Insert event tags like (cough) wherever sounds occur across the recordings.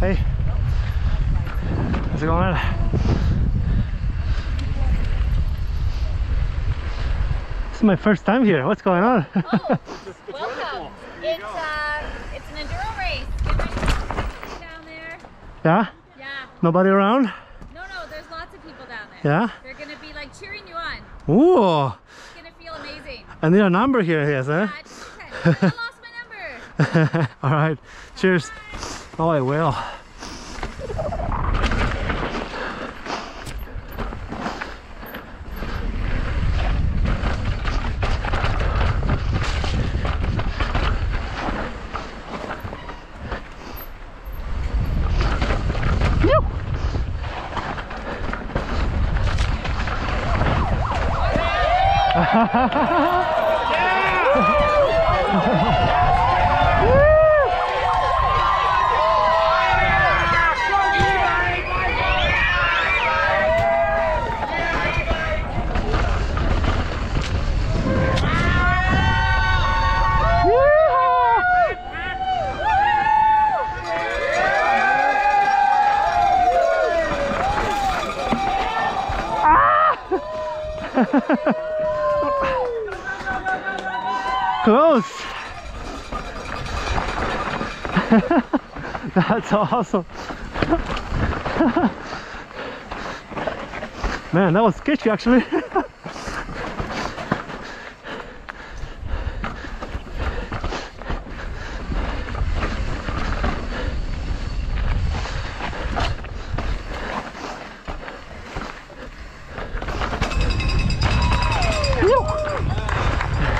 Hey, how's it going? This is my first time here. What's going on? Oh, (laughs) welcome. It's, uh, it's an enduro race. down there. Yeah? Yeah. Nobody around? No, no, there's lots of people down there. Yeah? They're going to be like cheering you on. Ooh. It's going to feel amazing. I need a number here, yes, eh? Yeah, I lost my number. (laughs) All right. Cheers. Bye. Oh, I will. (laughs) Phew. (laughs) Close. (laughs) That's awesome. (laughs) Man, that was sketchy actually.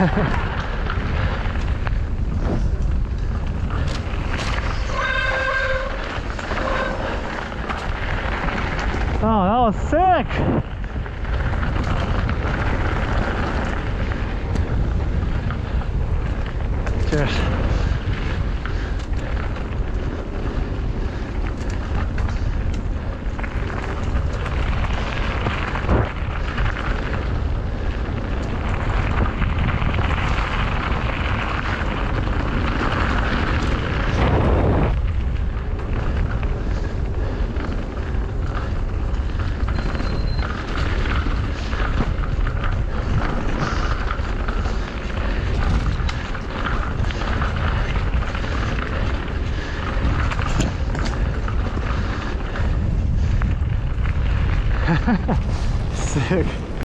(laughs) Oh, that was sick! Cheers. (laughs) Sick.